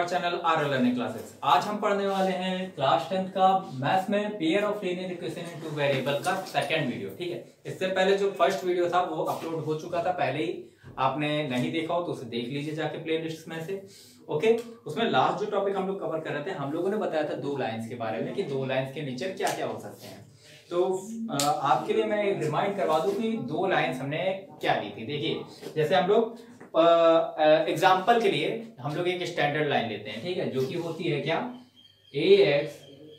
Our channel are learning classes आज हम पढ़ने वाले हैं क्लास टेंथ का मैथ्स में pair of linear equation in two variable का सेकंड वीडियो ठीक है? इससे पहले जो फ़र्स्ट वीडियो था, वो अपलोड हो चुका था, पहले ही आपने नहीं देखा हो तो उसे देख लीजिए जाके प्ले में से ओके उसमें लास्ट जो टॉपिक हम लोग कवर कर रहे थे, हम लोगों ने बताया था दो लाइन्स के बारे में कि दो लाइंस के नीचे क्या क्या हो सकते हैं। तो आपके लिए मैं रिमाइंड करवा दूँ कि दो लाइंस हमने क्या ली थी। देखिए, जैसे हम लोग एग्ज़ाम्पल के लिए हम लोग एक स्टैंडर्ड लाइन लेते हैं, ठीक है? जो कि होती है क्या? A X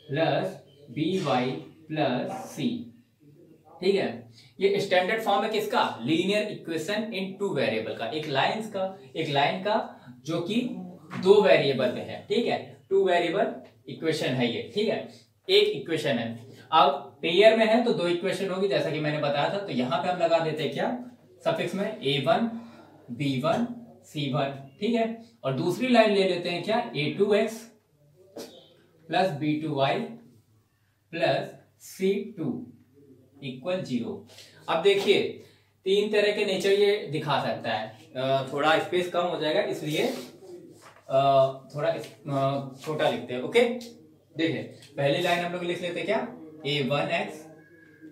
plus B Y plus C ठीक है? ये स्टैंडर्ड फॉर्म है किसका? Linear equation in two variable का। एक लाइन का, एक लाइन का, जो कि दो वेरिएबल में है, ठीक है? टू वेरिएबल इक्वेशन है ये, ठीक है? एक इक्वेशन है। अब पेयर में है तो दो इक्वेशन होगी, जैसा कि मैंने बताया था तो यहाँ पे हम लगा देते हैं क्या? सफिक्स में A one B one C one ठीक है? और दूसरी लाइन ले लेते हैं क्या? A two X plus B two Y plus C two equal zero अब देखिए, तीन तरह के नेचर ये दिखा सकता है। थोड़ा स्पेस कम हो जाएगा, इसलिए थोड़ा छोटा लिखते हैं ओके देखिए, पहली लाइन हम लोग लिख लेते हैं क्या? A one X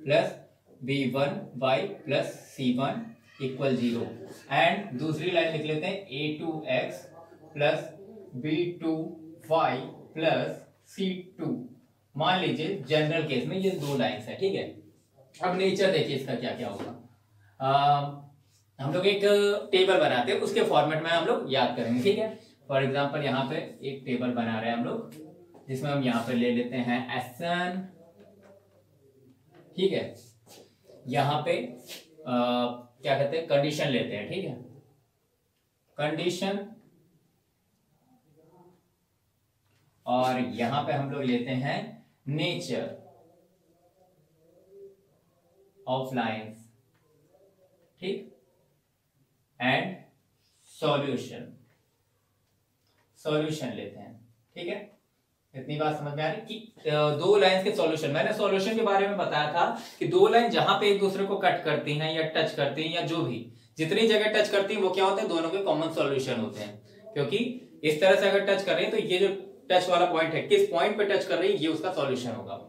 plus B one Y plus C one equal zero and दूसरी लाइन लिख लेते हैं A two X plus B two Y plus C two मान लीजिए जनरल केस में ये दो लाइंस है ठीक है? अब नेचर देखिए इसका क्या क्या होगा। हम लोग एक टेबल बनाते हैं उसके फॉर्मेट में हम लोग याद करेंगे ठीक है? फॉर एग्ज़ाम्पल यहाँ पे एक टेबल बना रहे हैं हम लोग जिसमें हम यहाँ पे ले लेते हैं एस एन ठीक है? यहाँ पे आ, क्या कहते हैं? कंडीशन लेते हैं, ठीक है? कंडीशन और यहाँ पे हम लोग लेते हैं नेचर ऑफ़ लाइन्स ठीक? एंड सॉल्यूशन सॉल्यूशन लेते हैं, ठीक है? इतनी बात समझ में आ रही? कि दो लाइन के सॉल्यूशन मैंने सॉल्यूशन के बारे में बताया था कि दो लाइन जहाँ पे एक दूसरे को कट करती हैं या टच करती हैं या जो भी जितनी जगह टच करती हैं वो क्या होते हैं? दोनों के कॉमन सॉल्यूशन होते हैं। क्योंकि इस तरह से अगर टच कर रही है तो ये जो टच वाला पॉइंट है किस पॉइंट पे टच कर रही है ये उसका सॉल्यूशन होगा।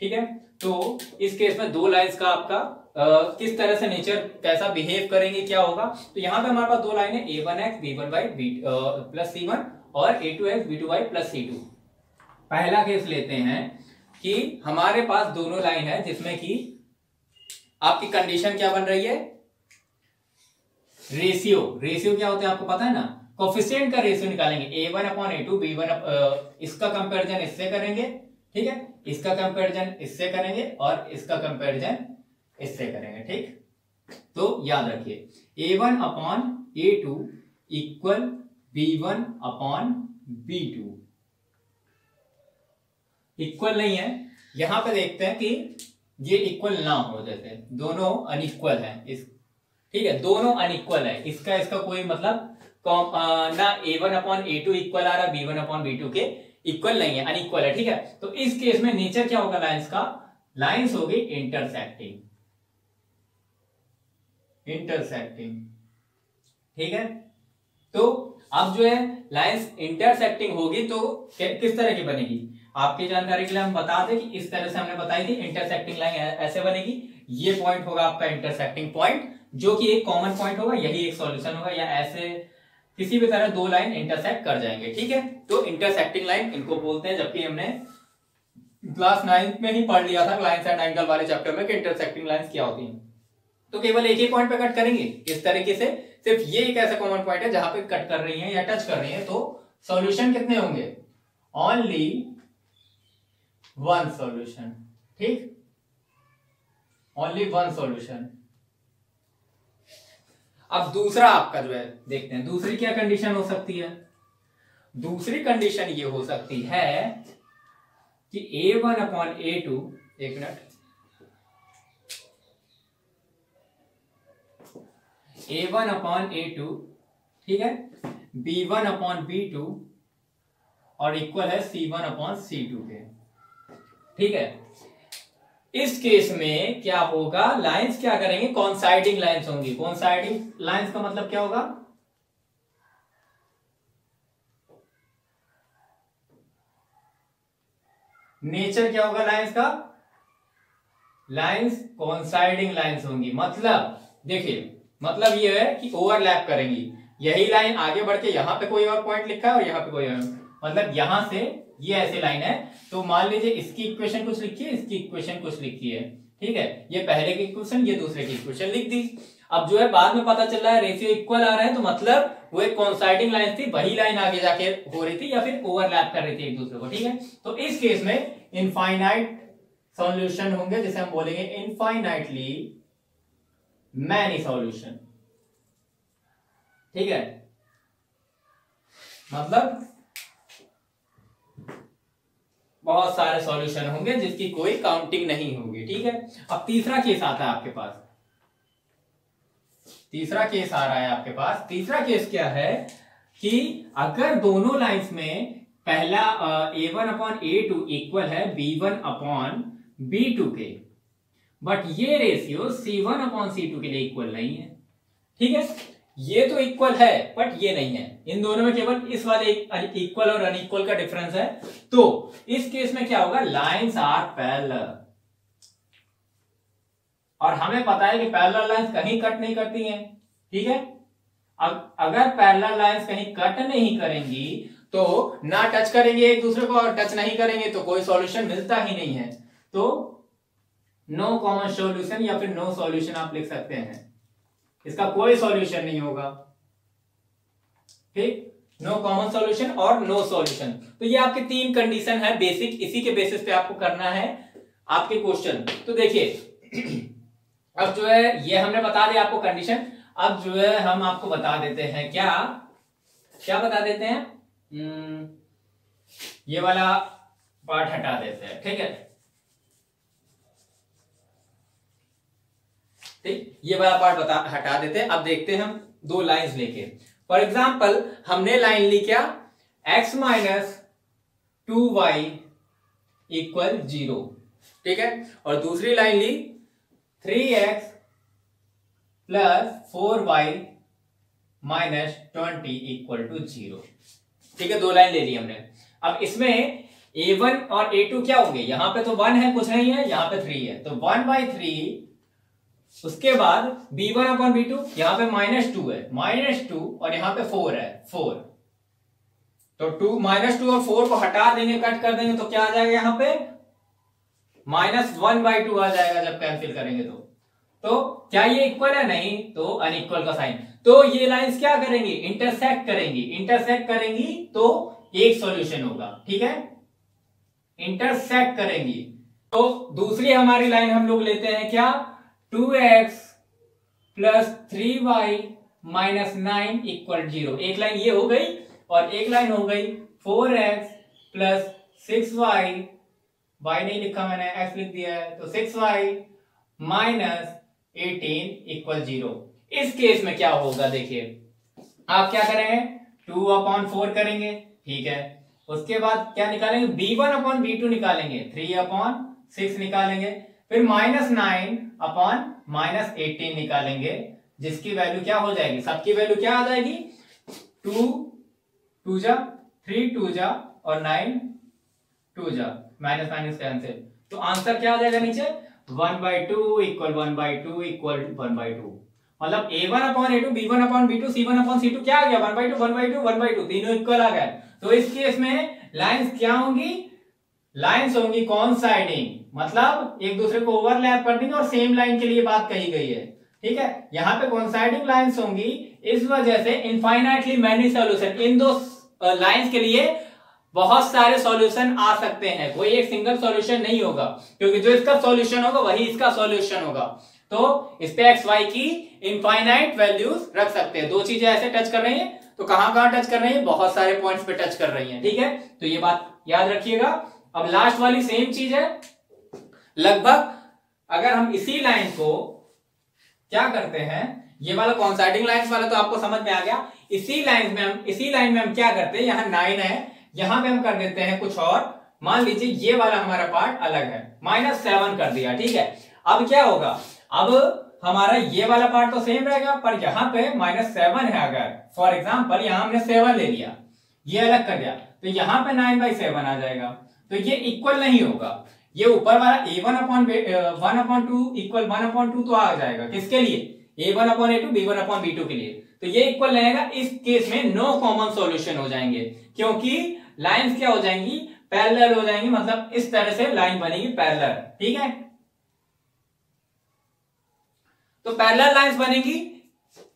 ठीक है? तो इस केस में दो लाइंस का आपका आ, किस तरह से नेचर कैसा बिहेव करेंगे क्या होगा? तो यहाँ पे हमारे पास दो लाइन है A one X B one by B plus C one और A two X B two by plus C two पहला केस लेते हैं कि हमारे पास दोनों लाइन है जिसमें कि आपकी कंडीशन क्या बन रही है? रेशियो रेशियो क्या होता है आपको पता है ना? कोफिशियंट का रेशियो निकालेंगे। A one upon A two B one इसका कंपेरिजन इससे करेंगे, ठीक है? इसका कंपेरिजन इससे करेंगे और इसका कंपेरिजन इससे करेंगे, ठीक? तो याद रखिए a one upon a two equal b one upon b two equal नहीं है। यहाँ पे देखते हैं कि ये इक्वल ना हो, जैसे दोनों अनइक्वल है। इस, ठीक है, दोनों अनइक्वल है। इसका इसका कोई मतलब ना a one upon a two equal आ रहा b one upon b two के इक्वल नहीं है, अनइक्वल है, ठीक है? तो इस केस में नेचर क्या होगा लाइंस का? लाइंस होगी इंटरसेक्टिंग इंटरसेक्टिंग ठीक है? तो अब जो है लाइंस इंटरसेक्टिंग होगी तो किस तरह की बनेगी? आपकी जानकारी के लिए हम बता दें कि इस तरह से हमने बताई थी इंटरसेक्टिंग लाइन ऐसे बनेगी। ये पॉइंट होगा आपका इंटरसेक्टिंग पॉइंट जो कि एक कॉमन पॉइंट होगा, यही एक सॉल्यूशन होगा, या ऐसे किसी भी तरह दो लाइन इंटरसेक्ट कर जाएँगे, ठीक है? तो इंटरसेक्टिंग लाइन इनको बोलते हैं, जबकि हमने क्लास नाइन्थ में ही पढ़ लिया था लाइन्स एंड एंगल वाले चैप्टर में इंटरसेक्टिंग लाइन्स क्या होती हैं। तो केवल एक ही पॉइंट पे कट करेंगे। इस तरीके से सिर्फ़ ये एक ऐसा कॉमन पॉइंट है, जहाँ पे कट कर रही है या टच कर रही है तो सॉल्यूशन कितने होंगे? ओनली वन सॉल्यूशन ठीक? ओनली वन सॉल्यूशन अब दूसरा आपका जो है, देखते हैं, दूसरी क्या कंडीशन हो सकती है? दूसरी कंडीशन ये हो सकती है कि a one upon a two एक minute. A one upon a two ठीक है? B one upon b two और इक्वल है c one upon c two के। ठीक है? इस केस में क्या होगा? लाइंस क्या करेंगे? कॉन्साइडिंग लाइंस होंगी। कॉन्साइडिंग लाइंस का मतलब क्या होगा? नेचर क्या होगा लाइंस का? लाइंस कॉन्साइडिंग लाइंस होंगी। मतलब देखिए मतलब ये है कि ओवरलैप करेंगी। यही लाइन आगे बढ़ के यहाँ पे कोई और पॉइंट लिखा है और यहाँ पे कोई और मतलब यहाँ से ये ऐसी लाइन है। तो मान लीजिए इसकी इक्वेशन कुछ लिखी है, इसकी इक्वेशन कुछ लिखी है। ठीक है? ये पहले की इक्वेशन ये दूसरे की इक्वेशन लिख दी। अब जो है बाद में पता चल रहा है रेशियो इक्वल आ रहा है तो मतलब वो एक कॉन्साइडिंग लाइन थी, वही लाइन आगे जाके हो रही थी या फिर ओवरलैप कर रही थी एक दूसरे को, ठीक है? तो इस केस में इनफाइनाइट सॉल्यूशन होंगे, जिसे हम बोलेंगे इनफाइनाइटली मैनी सॉल्यूशन ठीक है? मतलब बहुत सारे सॉल्यूशन होंगे जिसकी कोई काउंटिंग नहीं होगी, ठीक है? अब तीसरा केस आता है आपके पास। तीसरा केस आ रहा है आपके पास। तीसरा केस क्या है कि अगर दोनों लाइंस में पहला a one upon a two equal है b one upon b two के। बट ये ratio c one upon c two के लिए इक्वल नहीं है। ठीक है? ये तो इक्वल है बट ये नहीं है। इन दोनों में केवल इस वाले इक्वल और अनइक्वल का डिफरेंस है। तो इस केस में क्या होगा? लाइंस आर पैरेलल और हमें पता है कि पैरेलल लाइंस कहीं कट नहीं करती हैं। ठीक है? अब, अगर पैरेलल लाइंस कहीं कट नहीं करेंगी तो ना टच करेंगे एक दूसरे को और टच नहीं करेंगे तो कोई सॉल्यूशन मिलता ही नहीं है। तो नो कॉमन सॉल्यूशन या फिर नो सॉल्यूशन आप लिख सकते हैं। इसका कोई सॉल्यूशन नहीं होगा। ठीक? नो कॉमन सॉल्यूशन और नो सॉल्यूशन तो ये आपके तीन कंडीशन है बेसिक इसी के बेसिस पे आपको करना है आपके क्वेश्चन तो देखिए अब जो है ये हमने बता दिया आपको कंडीशन अब जो है हम आपको बता देते हैं क्या? क्या बता देते हैं? हम्म, ये वाला पार्ट हटा देते हैं। ठीक है? ठीक? ये वाला पार्ट बता, हटा देते हैं। अब देखते हैं हम दो लाइंस लेके। फॉर एग्ज़ाम्पल हमने लाइन ली क्या? X minus two y equal zero ठीक है? और दूसरी line Lee three x plus four y minus twenty equal to zero ठीक है? दो लाइन ले ली हमने। अब इसमें ए वन और ए टू क्या होंगे? यहाँ पे तो वन है, कुछ नहीं है, यहाँ पे थ्री है। तो वन बाई थ्री उसके बाद b one upon b two यहाँ पे माइनस टू है। माइनस टू और यहाँ पे फोर है। फोर तो टू माइनस टू और फोर को हटा देंगे कट कर देंगे तो क्या आ जाएगा यहाँ पे? माइनस वन बाई टू आ जाएगा जब कैंसिल करेंगे तो। तो क्या ये इक्वल है? नहीं तो अनइक्वल का साइन तो ये लाइंस क्या करेंगी? इंटरसेक्ट करेंगी। इंटरसेक्ट करेंगी तो एक सॉल्यूशन होगा। ठीक है? इंटरसेक्ट करेंगी। तो दूसरी हमारी लाइन हम लोग लेते हैं क्या? Two x plus three y minus nine equal zero. एक लाइन ये हो गई और एक लाइन हो गई four x plus six y. Y नहीं लिखा मैंने, एक्स लिख दिया है तो six y minus eighteen equal zero. इस केस में क्या होगा देखिए, आप क्या करेंगे? टू अपॉन फोर करेंगे, ठीक है। उसके बाद क्या निकालेंगे? B one upon b two निकालेंगे, थ्री अपॉन सिक्स निकालेंगे। फिर minus nine upon minus eighteen निकालेंगे, जिसकी वैल्यू क्या हो जाएगी? सबकी वैल्यू क्या आ जाएगी? टू टू जा थ्री टू जा, और नाइन टू जा माइनस माइनस कैंसिल तो आंसर क्या आ जाएगा नीचे? One by two equal one by two equal one by two मतलब a one upon a two b one upon b two c one upon c two क्या आ गया? One by two one by two one by two तीनों equal आ गए. तो इस case में लाइंस क्या होंगी? लाइंस होंगी कौन साइडिंग मतलब एक दूसरे को ओवरलैप कर देंगे और सेम लाइन के लिए बात कही गई है। ठीक है? यहाँ पे कौन साइडिंग लाइन्स होंगी? इस वजह से इनफाइनाइटली मैनी सोल्यूशन इन दो लाइंस के लिए बहुत सारे सॉल्यूशन आ सकते हैं। कोई एक सिंगल सॉल्यूशन नहीं होगा, क्योंकि जो इसका सॉल्यूशन होगा, वही इसका सॉल्यूशन होगा। तो इस पे एक्स वाई की इनफाइनाइट वैल्यूज़ रख सकते हैं। दो चीज़ें ऐसे टच कर रही हैं तो कहाँ कहाँ टच कर रही हैं? बहुत सारे पॉइंट्स पे टच कर रही हैं। ठीक है? तो ये बात याद रखिएगा। अब लास्ट वाली सेम चीज़ है। लगभग अगर हम इसी लाइन को क्या करते हैं, ये वाला कॉन्साइडिंग लाइन वाला तो आपको समझ में आ गया। इसी लाइन में हम, इसी लाइन में हम क्या करते हैं, यहाँ नाइन है, यहाँ पे हम कर देते हैं कुछ और। मान लीजिए ये वाला हमारा पार्ट अलग है माइनस सेवन कर दिया, ठीक है। अब क्या होगा? अब हमारा ये वाला पार्ट तो सेम रहेगा, पर यहाँ पे माइनस सेवन है अगर। फॉर एग्ज़ाम्पल यहाँ हमने सेवन ले लिया, ये अलग कर दिया तो यहाँ पे नाइन बाई सेवन आ जाएगा। तो ये इक्वल नहीं होगा। ये ऊपर वाला a one upon one upon two equal one upon two तो आ जाएगा। किसके लिए? A one upon a two b one upon b two के लिए। तो ये इक्वल रहेगा। इस केस में नो कॉमन सॉल्यूशन हो जाएँगे। क्योंकि लाइंस क्या हो जाएँगी? पैरेलल हो जाएँगी। मतलब इस तरह से लाइन बनेगी पैरेलल ठीक है? तो पैरेलल लाइंस बनेगी।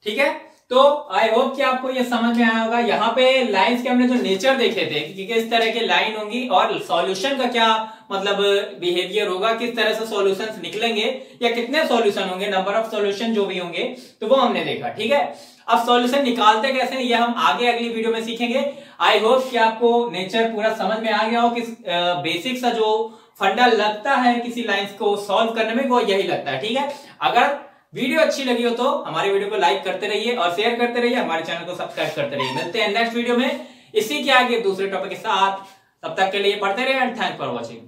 ठीक है? तो आई होप कि आपको ये समझ में आया होगा। यहाँ पे लाइंस के हमने जो नेचर देखे थे, कि किस तरह की लाइन होंगी और सॉल्यूशन का क्या मतलब बिहेवियर होगा, किस तरह से सॉल्यूशंस निकलेंगे या कितने सॉल्यूशन होंगे नंबर ऑफ़ सॉल्यूशन जो भी होंगे तो वो हमने देखा, ठीक है? अब सॉल्यूशन निकालते कैसे ये हम आगे अगली वीडियो में सीखेंगे। आई होप कि आपको नेचर पूरा समझ में आ गया हो कि बेसिक सा जो फंडा लगता है किसी लाइंस को सॉल्व करने में, वो यही लगता है, ठीक है? अगर वीडियो अच्छी लगी हो तो हमारे वीडियो को लाइक करते रहिए और शेयर करते रहिए, हमारे चैनल को सब्सक्राइब करते रहिए। मिलते हैं नेक्स्ट वीडियो में। इसी के आगे दूसरे टॉपिक के साथ। तब तक के लिए पढ़ते रहिए एंड थैंक फॉर वॉचिंग